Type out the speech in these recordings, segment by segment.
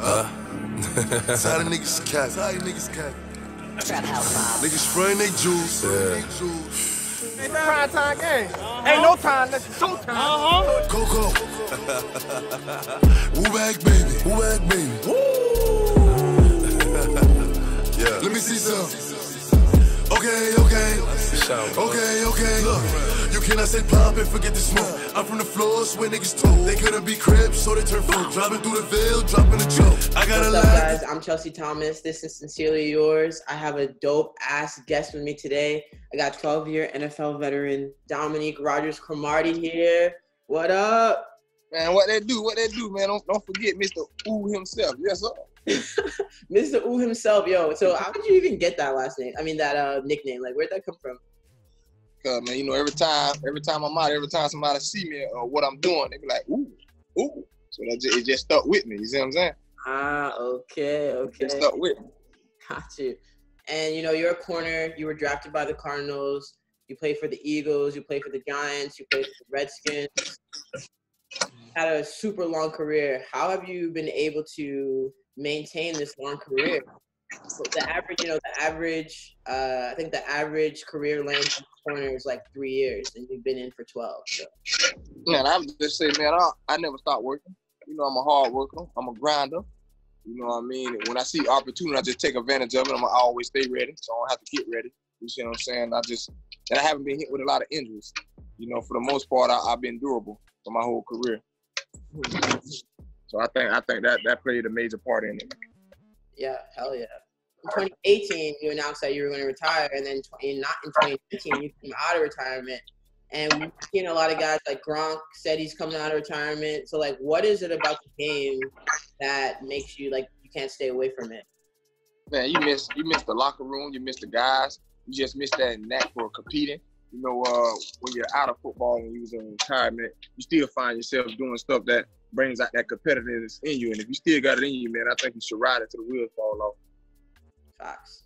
uh, Side of niggas cat. Side of niggas cat. Trap house vibe. Niggas spraying they juice. Yeah. Ain't prime time game. Ain't no time, that's show time. Uh-huh. Coco. Woo back, baby. Woo back, baby. Woo. yeah. Let me see some. Okay, okay. Okay, okay. Look, you cannot say pop and forget the smoke. I'm from the floors where niggas told they couldn't be cribs, so they turn full. Driving through the veil, dropping the choke. I got What's up, guys? I'm Chelsi Thomas. This is Sincerely Yours. I have a dope ass guest with me today. I got 12 year NFL veteran Dominique Rodgers-Cromartie here. What up? Man, what they do, what they do, man. Don't, don't forget Mr. Ooh himself. Yes, sir. Mr. Ooh himself, yo. So how did you even get that last name? I mean that uh, nickname. Like where'd that come from? Cause man, you know, every time, every time I'm out, every time somebody see me or what I'm doing, they be like, ooh, ooh. So that just, it just stuck with me. You see what I'm saying? Ah, okay, okay. It stuck with me. Got you. And you know, you're a corner. You were drafted by the Cardinals. You play for the Eagles. You play for the Giants. You play for the Redskins. Had a super long career. How have you been able to maintain this long career. The average, you know, the average, uh, I think the average career length corner is like three years, and you've been in for twelve. So. Man, I'm just saying, man, I, I never stop working. You know, I'm a hard worker. I'm a grinder. You know what I mean? When I see opportunity, I just take advantage of it. I'm always stay ready, so I don't have to get ready. You see what I'm saying? I just and I haven't been hit with a lot of injuries. You know, for the most part, I, have been durable for my whole career. So I think I think that that played a major part in it. Yeah, hell yeah. In 2018, you announced that you were going to retire, and then in, not in 2019, you came out of retirement. And we've seen a lot of guys like Gronk said he's coming out of retirement. So like, what is it about the game that makes you like you can't stay away from it? Man, you miss you miss the locker room, you miss the guys, you just miss that knack for competing. You know, uh, when you're out of football and you was in retirement, you still find yourself doing stuff that brings out that competitiveness in you. And if you still got it in you, man, I think you should ride it till the wheels fall off. Facts.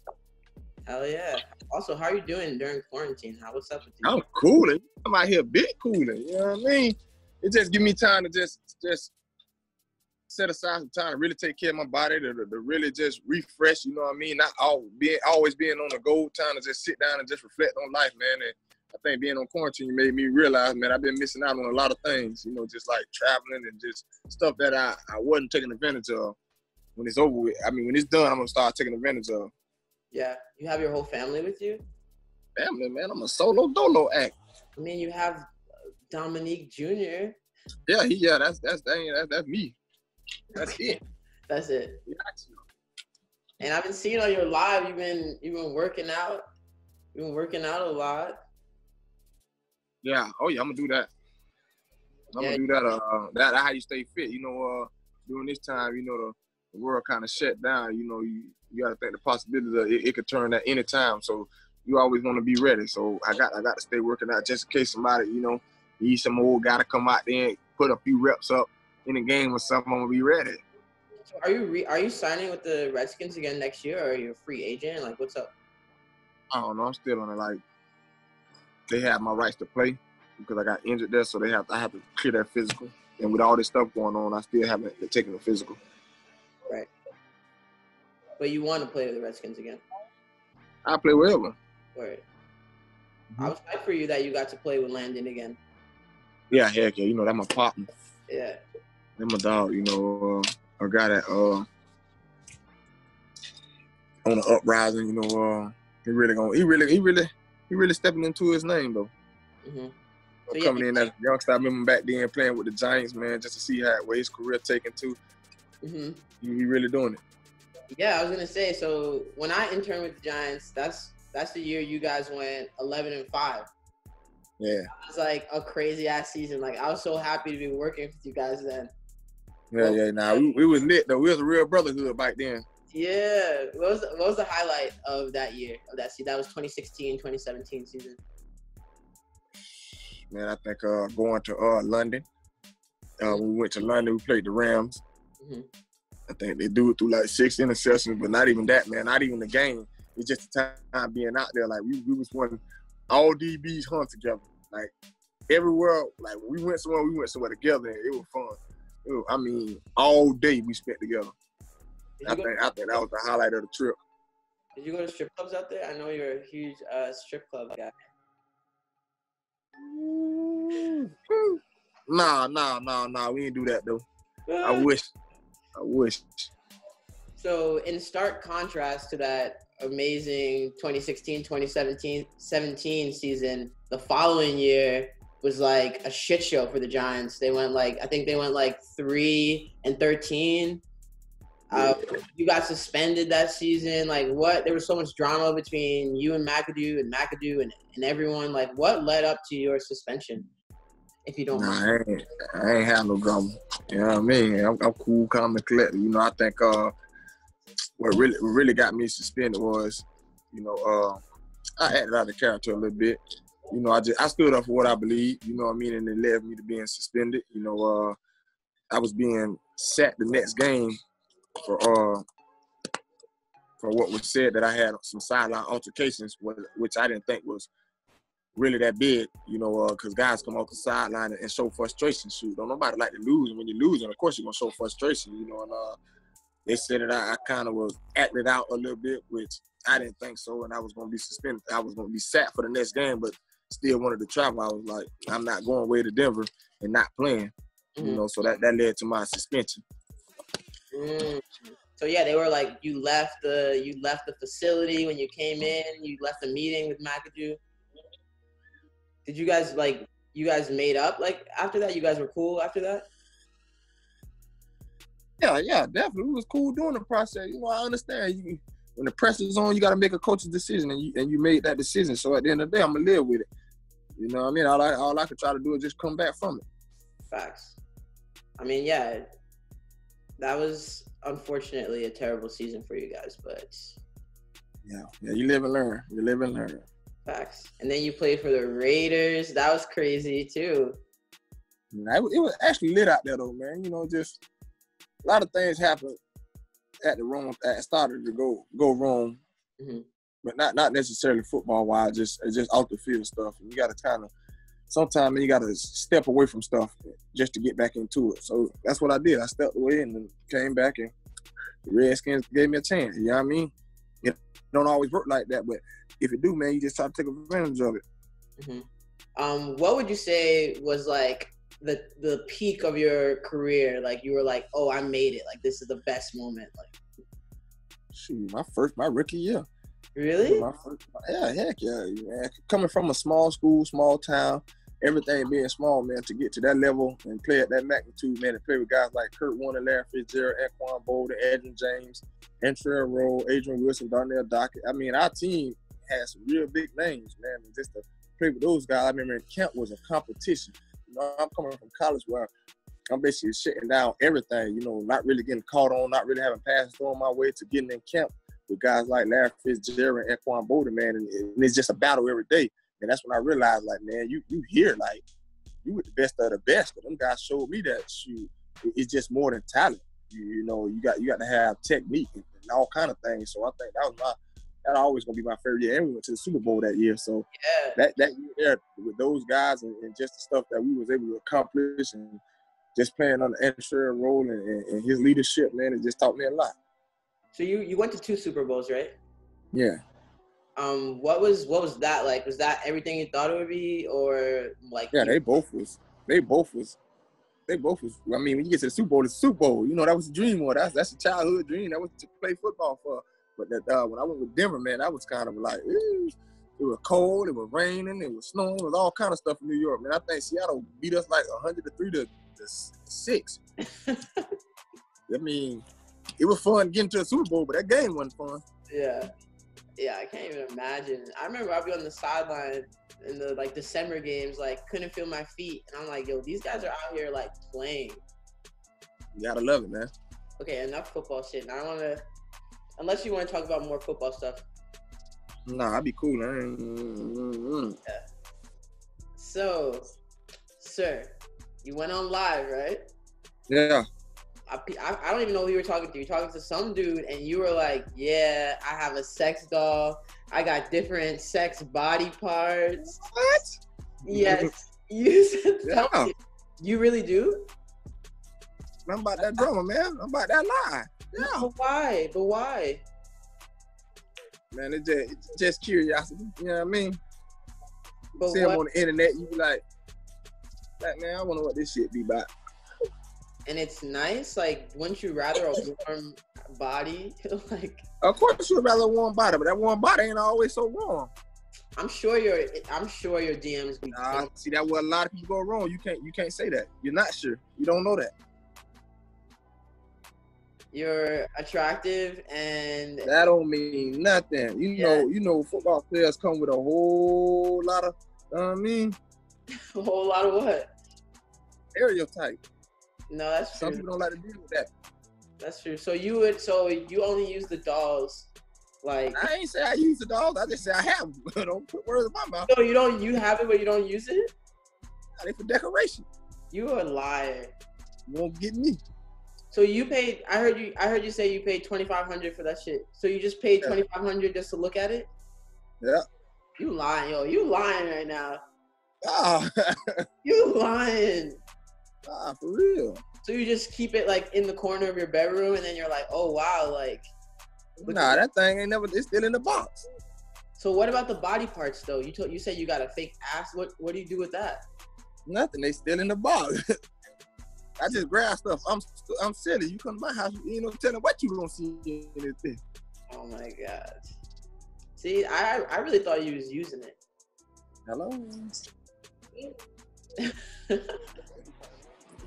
Hell yeah. Also, how are you doing during quarantine? How what's up with you? I'm cooling. I'm out here big cooling. You know what I mean? It just give me time to just just set aside some time to really take care of my body, to, to, to really just refresh. You know what I mean? Not all being always being on the go, time to just sit down and just reflect on life, man. And I think being on quarantine made me realize, man, I've been missing out on a lot of things, you know, just like traveling and just stuff that I, I wasn't taking advantage of. When it's over with, I mean, when it's done, I'm gonna start taking advantage of. Yeah, you have your whole family with you. Family, man, I'm a solo dolo act. I mean, you have Dominique Jr. Yeah, he, yeah, that's that's dang, that's that's me. That's it. that's it. And I've been seeing on your live. You've been you've been working out. You've been working out a lot. Yeah. Oh yeah, I'm gonna do that. I'm yeah. gonna do that. Uh, that how you stay fit. You know, uh, during this time, you know, the, the world kind of shut down. You know, you you got to think the possibility that it, it could turn at any time. So you always want to be ready. So I got I got to stay working out just in case somebody, you know, need some old guy to come out there and put a few reps up in the game or something. I'm gonna be ready. So are you re- are you signing with the Redskins again next year, or are you a free agent? Like, what's up? I don't know. I'm still on it. Like, they have my rights to play because I got injured there, so they have I have to clear that physical. And with all this stuff going on, I still haven't taken the physical. Right. But you want to play with the Redskins again? I play wherever. Right. Mm-hmm. I was hyped for you that you got to play with Landon again. Yeah, heck yeah. You know, that my partner. Yeah. That my dog, you know, uh, a guy that uh on the uprising, you know, uh he really gonna he really he really he really stepping into his name though. Mm-hmm. So, coming yeah, in as a youngster, I remember back then playing with the Giants, man, just to see how where his career taken to. Mm-hmm. He, really doing it. Yeah, I was gonna say. So when I interned with the Giants, that's that's the year you guys went eleven and five. Yeah, it was like a crazy ass season. Like I was so happy to be working with you guys then. Yeah, yeah. Nah, we, we was lit though. We was a real brotherhood back then. Yeah. What was what was the highlight of that year of that season? That was 2016, 2017 season. Man, I think uh, going to uh, London. Uh, we went to London, we played the Rams. Mm-hmm. I think they do it through like six interceptions, but not even that, man. Not even the game. It's just the time being out there. Like we, we was one all DBs hunt together. Like everywhere, like we went somewhere, we went somewhere together, and it was fun. I mean, all day we spent together. I think I think that was the highlight of the trip. did you go to strip clubs out there? I know you're a huge uh, strip club guy. Nah, nah, nah, nah. We didn't do that though. I wish. I wish. So, in stark contrast to that amazing 2016 2017 17 season, the following year was like a shit show for the Giants. They went like, I think they went like 3 and 13. Uh, you got suspended that season. Like, what? There was so much drama between you and McAdoo and McAdoo and, and everyone. Like, what led up to your suspension? If you don't Nah, mind. I ain't, I ain't have no drama. You know what I mean? I'm, I'm cool, calm, and collected. You know, I think uh, what really what really got me suspended was, you know, uh, I acted out of character a little bit. You know, I just I stood up for what I believe. You know what I mean, and it led me to being suspended. You know, uh, I was being sat the next game for uh for what was said that I had some sideline altercations, which I didn't think was really that big, you know, because guys come off the sideline and, and show frustration. Shoot, don't nobody like to lose, and when you're losing, of course you're gonna show frustration, you know. And uh, they said that I, I kind of was acted out a little bit, which I didn't think so, and I was gonna be suspended. I was gonna be sat for the next game, but still wanted to travel. I was like, I'm not going away to Denver and not playing, you Mhm. know. So that that led to my suspension. Mm. So yeah, they were like you left the you left the facility when you came in. You left the meeting with McAdoo. Did you guys like you guys made up like after that? You guys were cool after that. Yeah, yeah, definitely. It was cool doing the process. You know, I understand you when the pressure's on, you got to make a coach's decision, and you and you made that decision. So at the end of the day, I'm gonna live with it. You know what I mean? All I all I could try to do is just come back from it. Facts. I mean, yeah, that was unfortunately a terrible season for you guys, but Yeah, yeah. You live and learn. You live and learn. facts. And then you played for the Raiders. That was crazy too. It, was actually lit out there though, man. You know, just a lot of things happened at the wrong at started to go go wrong, Mhm. but not not necessarily football wise, just just off the field stuff. And you got to kind of sometimes you got to step away from stuff just to get back into it. So that's what I did. I stepped away and then came back, and the Redskins gave me a chance. You know what I mean? It don't always work like that, but if it do, man, you just try to take advantage of it. hmm Um, what would you say was like the the peak of your career? Like you were like, oh, I made it. Like this is the best moment. Like Shoot, my first, my rookie year. really? My first, yeah, heck yeah, man. Coming from a small school, small town, everything being small, man, to get to that level and play at that magnitude, man, and play with guys like Kurt Warner, Larry Fitzgerald, Anquan Boldin, Edgerrin James, Antrel Rolle, Adrian Wilson, Darnell Dockett. I mean, our team has some real big names, man. And just to play with those guys, I remember camp was a competition. You know, I'm coming from college where I'm basically shutting down everything, you know, not really getting caught on, not really having passes thrown my way to getting in camp with guys like Larry Fitzgerald and Anquan Boldin, man, and, and it's just a battle every day. And that's when I realized, like, man, you you here, like, you were the best of the best. But them guys showed me that shoot, it- it's just more than talent. You, you know, you got you got to have technique and, and all kind of things. So I think that was my that always gonna be my favorite year. And we went to the Super Bowl that year. So Yeah. that that year there with those guys and, and just the stuff that we was able to accomplish and just playing on the Antrel Rolle and, and, and his leadership, man, it just taught me a lot. So you you went to two Super Bowls, right? Yeah. Um, what was what was that like? Was that everything you thought it would be, or like? Yeah, they both was. They both was. They both was. I mean, when you get to the Super Bowl, the Super Bowl. You know, that was the dream. Or that's that's a childhood dream. That was to play football for. But that uh, when I went with Denver, man, that was kind of like eh, it was cold, it was raining, it was snowing, it was all kind of stuff in New York. Man, I think Seattle beat us like hundred to three to, to six. I mean, it was fun getting to the Super Bowl, but that game wasn't fun. Yeah. Yeah, I can't even imagine. I remember I'd be on the sideline in the like December games, like couldn't feel my feet, and I'm like, yo, these guys are out here like playing. You gotta love it, man. Okay, enough football shit. Now I want to, unless you want to talk about more football stuff. Nah, I'd be cool. Man. Mm-mm. So, sir, you went on live, right? Yeah. I, I, I don't even know who you were talking to. You're talking to some dude, and you were like, "Yeah, I have a sex doll. I got different sex body parts." What? Yes, you said, Yeah. me, you really do? I'm about that drama, man. I'm about that lie. Yeah. But why? But why? Man, it's just, it's just curiosity. You know what I mean? But See them what? on the internet, you be like, like, man, I wonder what this shit be about. And it's nice. Like, wouldn't you rather a warm body? like, Of course, you'd rather a warm body, but that warm body ain't always so warm. I'm sure your I'm sure your DMs be. Nah, see that where a lot of people go wrong. You can't you can't say that. You're not sure. You don't know that. You're attractive and That don't mean nothing. You Yeah. know, you know, football players come with a whole lot of, you know what I mean, a whole lot of what? stereotype. No, that's Some true. people don't like to deal with that. That's true. So you would so you only use the dolls, like I ain't say I use the dogs. I just say I have them. don't put words in my mouth. no, you don't. You have it, but you don't use it. They for decoration. You are a liar. You won't get me. So you paid. I heard you. I heard you say you paid twenty five hundred for that shit. So you just paid Yeah. twenty five hundred just to look at it. Yeah. You lying, yo. You lying right now. Ah, You lying. Ah, for real. So you just keep it like in the corner of your bedroom, and then you're like, oh wow, like. Nah, that thing ain't never. It's still in the box. So what about the body parts though? You told you said you got a fake ass. What what do you do with that? Nothing. They still in the box. I just grab stuff. I'm I'm silly. You come to my house, you know, tell them what you gonna see in this thing. Oh my god. See, I I really thought you was using it. Hello.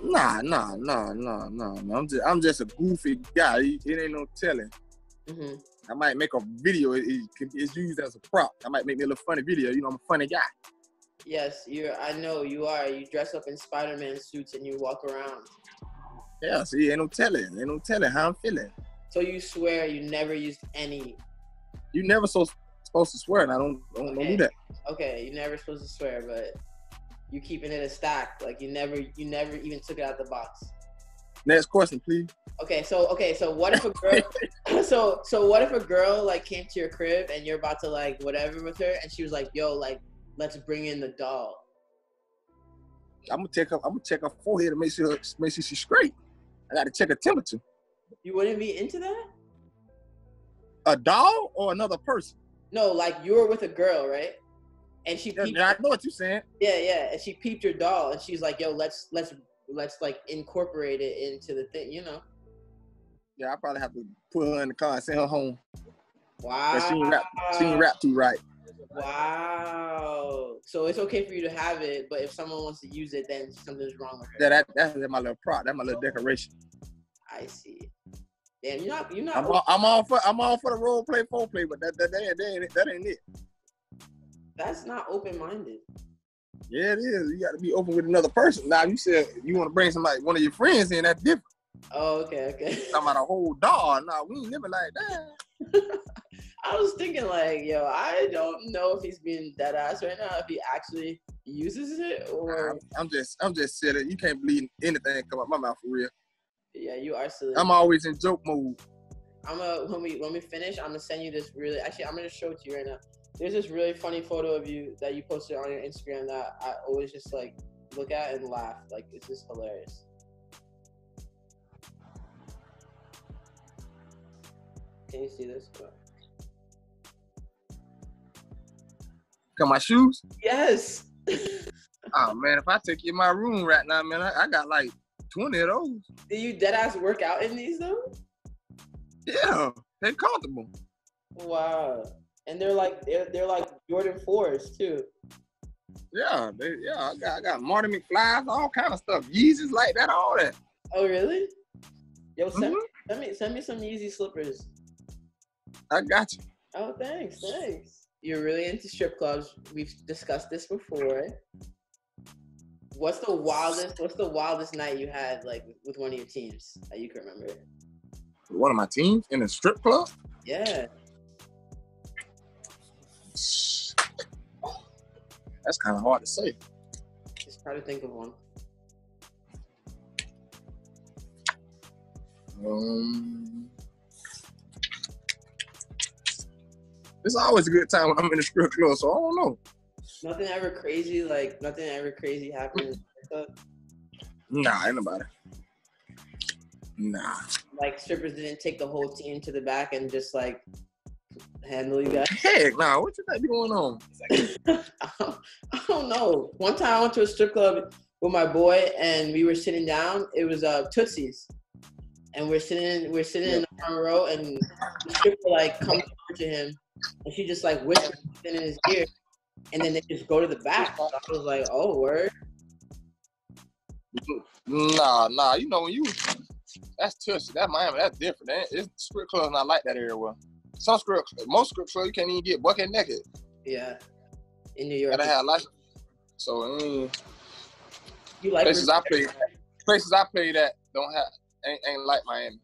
Nah, nah, nah, nah, nah. I'm just I'm just a goofy guy. It, it ain't no telling. hmm I might make a video. It, it can- it's used as a prop. I might make me a little funny video. You know, I'm a funny guy. Yes, you. I know you are. You dress up in Spider-Man suits and you walk around. Yeah, see, ain't no telling. Ain't no telling how I'm feeling. So you swear you never used any. You never so supposed to swear, and I don't don't, don't do that. Okay, you never supposed to swear, but you keeping it a stack. Like you never, you never even took it out the box. Next question, please. Okay, so okay, so what if a girl? so so what if a girl like came to your crib and you're about to like whatever with her, and she was like, "Yo, like let's bring in the doll." I'm gonna check her. I'm gonna check her forehead to make sure make sure she's straight. I gotta check her temperature. You wouldn't be into that? A doll or another person? No, like you were with a girl, right? And she Yeah, peeped, I know what you're saying. yeah, yeah, and she peeped your doll, and she's like, "Yo, let's let's let's like incorporate it into the thing," you know? Yeah, I probably have to put her in the car and send her home. Wow. she ain't rap. She ain't rap too right. Wow. So it's okay for you to have it, but if someone wants to use it, then something's wrong with her. Yeah, that that's my little prop. That's my little decoration. I see. Damn, you're not you're not I'm all, I'm all for I'm all for the role play, full play, but that that, that, that, ain't, that ain't it. That's not open minded. Yeah, it is. You got to be open with another person. Now you said you want to bring somebody, one of your friends in. That's different. Oh, okay, okay. Talking about a whole dog. Nah, we ain't living like that. I was thinking like, yo, I don't know if he's being dead ass right now, if he actually uses it or I'm, I'm just I'm just silly. You can't believe anything come out my mouth for real. yeah, you are silly. I'm always in joke mode. I'm gonna when we when we finish, I'm gonna send you this really actually I'm gonna show it to you right now. There's this really funny photo of you that you posted on your Instagram that I always just like look at and laugh. Like it's just hilarious. Can you see this? Got my shoes. Yes. Oh man, if I take you in my room right now, man, I, I got like 20 of those. Do you dead ass work out in these though? Yeah, they're comfortable. Wow. And they're like they're, they're like Jordan fours too. Yeah, they, yeah. I got I got Marty McFly's, all kind of stuff. Yeezys like that, all that. Oh really? Yo, send, Mhm. send me send me some Yeezy slippers. I got you. Oh, thanks, thanks. You're really into strip clubs. We've discussed this before. What's the wildest? What's the wildest night you had like with one of your teams that you can remember? One of my teams in a strip club. Yeah. That's kind of hard to say. Just try to think of one. Um, it's always a good time when I'm in the strip club, so I don't know. Nothing ever crazy. Like nothing ever crazy happened. Nah, ain't nobody. Nah. Like strippers didn't take the whole team to the back and just like handle you guys. Heck, nah. What you got going on? I don't- I don't know. One time I went to a strip club with my boy and we were sitting down. It was uh Tootsie's. And we're sitting we're sitting in the front row and the stripper like comes over to him and she just like whispers in his ear and then they just go to the back. So I was like, oh word. Nah, nah. You know when you that's touchy. That Miami, that's different. That, it's strip clubs not like that area. Some strip, most strip clubs you can't even get bucket naked. Yeah. In New York. Gotta have license. So mm, you like places I play, places I play that don't have ain't, ain't like Miami.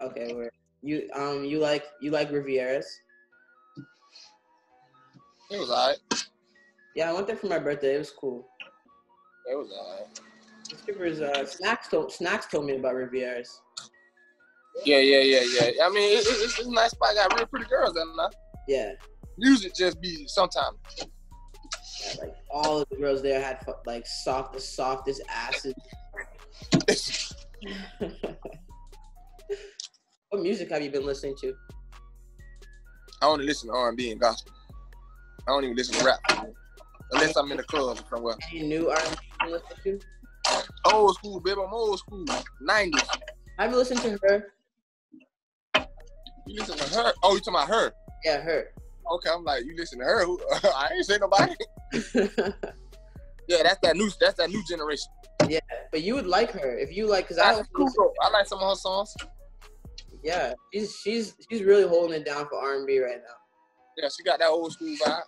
Okay, where you um you like you like Rivieras? It was alright. Yeah, I went there for my birthday. It was cool. It was alright. Strippers, uh, snacks told snacks told me about Rivieras. Yeah, yeah, yeah, yeah. I mean, it, it, it's, it's a nice spot. I Got real pretty girls in there. Yeah, Music just be sometimes. yeah, like all of the girls there had like soft, the softest asses. what music have you been listening to? I only listen to R&B and gospel. I don't even listen to rap unless I'm in the club or somewhere. Any new R&B you been listening to? Old school, baby. I'm old school. 90s. I've you listened to her? You listen to her? Oh, you talking about her? Yeah, her. Okay, I'm like, you listen to her? I ain't say nobody. Yeah, that's that new. That's that new generation. Yeah, but you would like her if you like, cause I That's cool. I like some of her songs. yeah, she's she's she's really holding it down for R&B right now. Yeah, she got that old school vibe.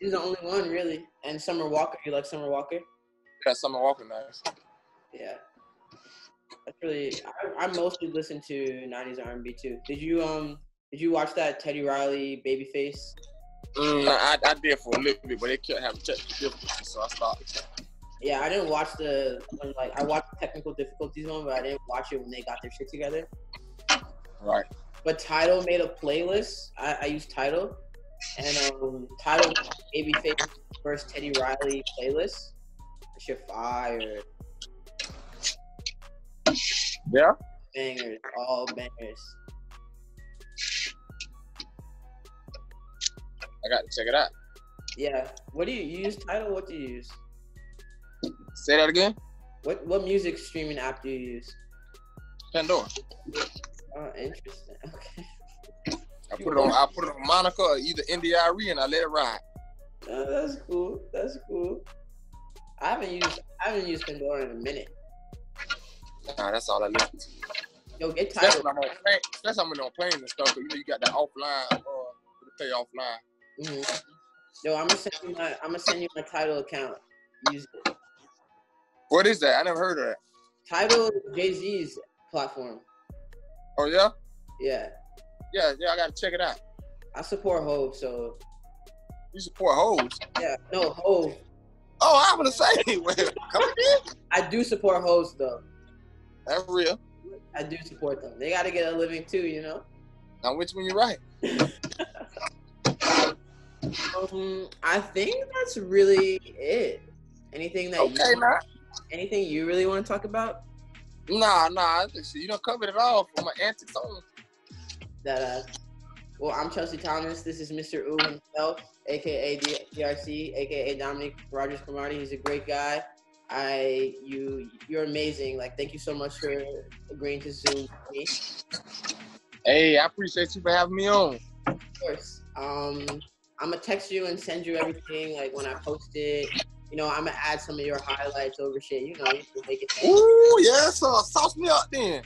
She's the only one really. And Summer Walker, you like Summer Walker? Yeah, Summer Walker nice. Yeah. That's really. I, I mostly listen to '90s R&B too. Did you um? Did you watch that Teddy Riley Babyface? Mm, I, I did for a little bit, but they kept having technical difficulties, so I stopped. Yeah, I didn't watch the when like I watched the technical difficulties one, but I didn't watch it when they got their shit together. Right. But Tidal made a playlist. I, I use Tidal, and um, Tidal Babyface first Teddy Riley playlist. That shit fire, Yeah. bangers, all bangers. I got to check it out. Yeah. What do you, use? Tidal? What do you use? Say that again. What what music streaming app do you use? Pandora. Oh, interesting. Okay. I put it on. I put it on Monica or either NDRE, and I let it ride. Oh, that's cool. That's cool. I haven't used I haven't used Pandora in a minute. Nah, that's all I listen to. Yo, get That's Tidal. when I'm on plane. That's when I'm on planes and stuff. 'cause you know you got that offline. Uh, to pay offline. Mhm. Yo, I'm gonna send you my I'm gonna send you my Tidal account. Use it. What is that? I never heard of that. Tidal Jay Z's platform. Oh yeah, Yeah, yeah, yeah. I gotta check it out. I support Hove, so You support hoes. yeah. No Hove. Oh, I'm gonna say, well, come again. I do support hoes though. That's real. I do support them. They gotta get a living too, you know. I'm with you when you're right. Um, I think that's really it. Anything that Okay, you, now. anything you really want to talk about? Nah, nah. You don't cover it all for my antics on. That uh, well, I'm Chelsi Thomas. This is Mr. Ooh himself, aka DRC, aka Dominic Rogers Cromartie. He's a great guy. I you you're amazing. Like, thank you so much for agreeing to Zoom with me. Hey, I appreciate you for having me on. Of course. Um, I'm gonna text you and send you everything. Like when I post it, you know, I'm gonna add some of your highlights over shit. You know, you can make it. Ooh, yes, sir. Sauce me up then.